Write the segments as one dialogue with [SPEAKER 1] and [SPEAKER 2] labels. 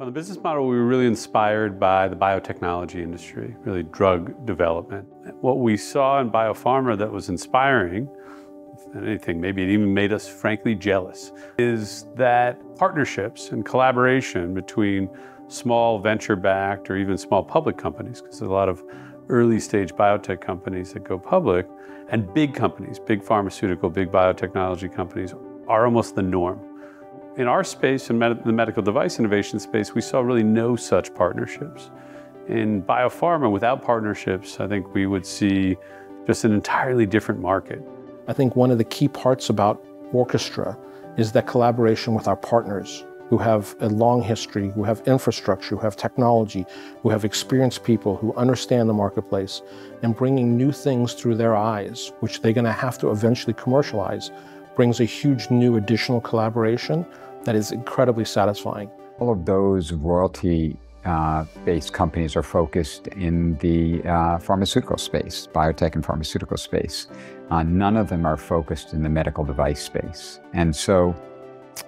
[SPEAKER 1] On the business model, we were really inspired by the biotechnology industry, really drug development. What we saw in biopharma that was inspiring, if anything, maybe it even made us frankly jealous, is that partnerships and collaboration between small venture-backed or even small public companies, because there's a lot of early stage biotech companies that go public, and big companies, big pharmaceutical, big biotechnology companies, are almost the norm. In our space, in med the medical device innovation space, we saw really no such partnerships. In biopharma, without partnerships, I think we would see just an entirely different market.
[SPEAKER 2] I think one of the key parts about Orchestra is that collaboration with our partners who have a long history, who have infrastructure, who have technology, who have experienced people, who understand the marketplace, and bringing new things through their eyes, which they're going to have to eventually commercialize, brings a huge new additional collaboration that is incredibly satisfying.
[SPEAKER 3] All of those royalty uh, based companies are focused in the uh, pharmaceutical space, biotech and pharmaceutical space. Uh, none of them are focused in the medical device space. And so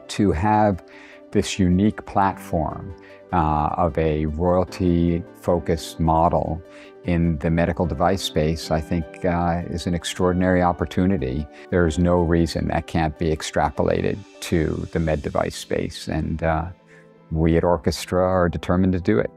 [SPEAKER 3] to have this unique platform uh, of a royalty focused model in the medical device space, I think uh, is an extraordinary opportunity. There is no reason that can't be extrapolated to the med device space. And uh, we at Orchestra are determined to do it.